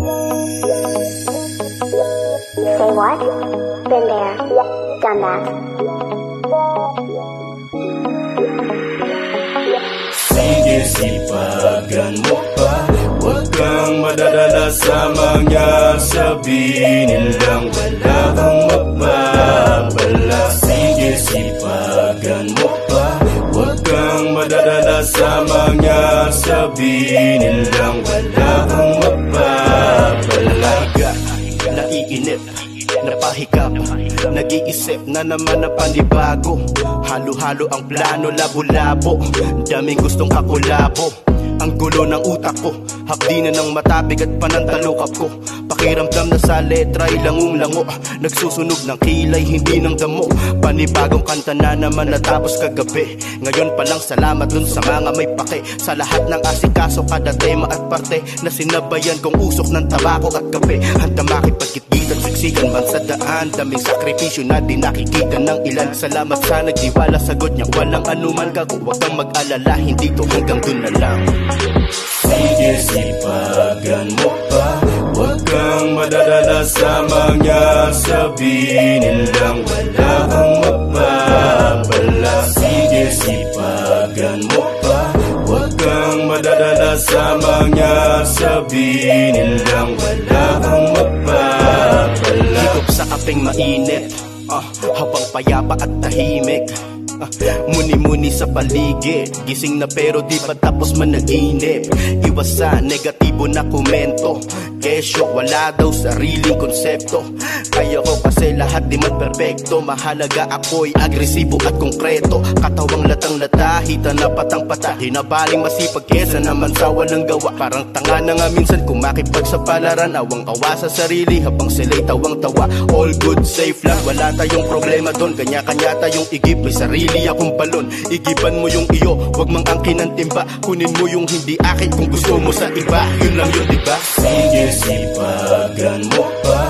Say what? Been there. Done that. Sige sipagan mo pa Huwag kang madadala sa mga sabihin lang Wala kang mapapala Sige sipagan mo pa Huwag kang madadala sa mga sabihin lang Wala napahikap Nag-iisip na naman na panibago Halo-halo ang plano, labo-labo. Daming gustong kakulabo. Ang gulo ng utak ko Hapdi na ng matabig at panantalukap ko. Pakiramdam na sa letra ilangung lango Nagsusunog ng kilay, hindi ng damo. Panibagong kanta na naman natapos kagabi. Ngayon pa lang salamat dun sa mga may pake. Sa lahat ng asikaso, kada tema at parte Na sinabayan kong usok ng tabako at kape. Handa makipagkitgitan, siksikan man sa daan. Daming sakripisyo na di nakikita ng ilan. Salamat sa nagtiwala, sagot niya walang anuman. Ka Kung huwag kang mag-alala, hindi to hanggang dun na lang sabihin lang Wala kang mapapala. Sige sipagan mo pa. Huwag kang madadala sa mga sabihin lang Wala kang mapapala. Higop sa kapeng mainit ah, Habang payapa at tahimik. Ah, Muni-muni sa paligid Gising na pero di pa tapos managinip. Iwas sa negatibo na komento Kesyo wala daw sariling konsepto. Kaya ko kasi lahat di man perpekto Mahalaga ako'y agresibo at konkreto. Katawang latang lata, hita na patang pata. Hinabaling masipag kesa naman sa walang gawa. Parang tanga na nga minsan kumakipag sa palaran Awang awa sa sarili habang sila'y tawang tawa. All good, safe lang, wala tayong problema doon. Kanya-kanya tayong igip, may sarili akong balon. Igiban mo yung iyo, wag mang angkin ng timba. Kunin mo yung hindi akin kung gusto mo sa iba. Yun lang yun, diba? Sige sipagan mo pa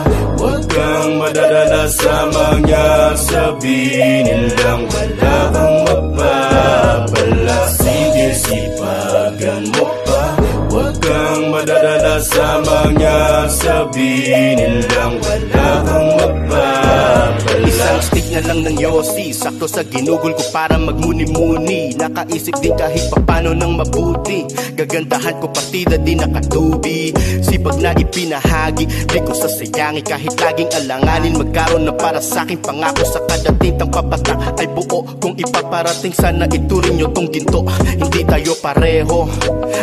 Huwag kang madadala sa mga sabihin lang. Wala kang mapapala Sige sipagan mo pa Huwag kang madadala sa mga sabihin lang Wala kang mapapala Isang stick na lang ng yosi Sakto sa ginugol ko para magmuni-muni. Nakaisip din kahit papano ng mabuti. Gagandahan ko partida di nakatubi. Sipag na ipinahagi Di ko sasayangi kahit laging alanganin Magkaroon na para sa akin pangako. Sa kada tintang papatak buo Kung ipaparating sana ituring nyo tong ginto. Hindi tayo pareho.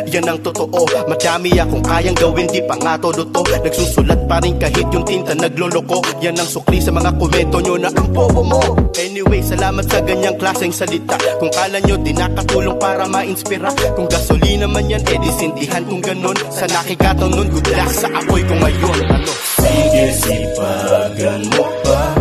Yan ang totoo. Madami akong kayang gawin di pa nga todo to Nagsusulat pa rin kahit yung tinta nagloloko. Yan ang sukli sa mga komento nyo na ang bobo mo. Anyway, salamat sa ganyang klaseng salita. Kung kala nyo di nakatulong para ma-inspira. Kung gasolina man yan, edi sindihan kung ganun. Sa nakikataon nun, good luck sa apoy ko ngayon. Ano? Sige sipagan mo pa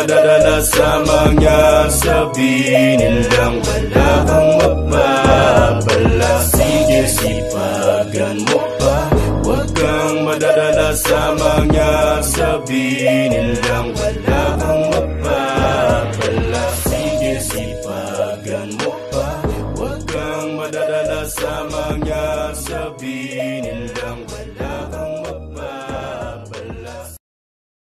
madadala sa mga sabinin lang Wala kang mapapala. Sige sipagan mo pa. Huwag kang madadala sa mga sabinin lang Wala kang mapapala. Sige sipagan mo pa. Huwag kang madadala sa mga sabinin lang Wala kang mapapala.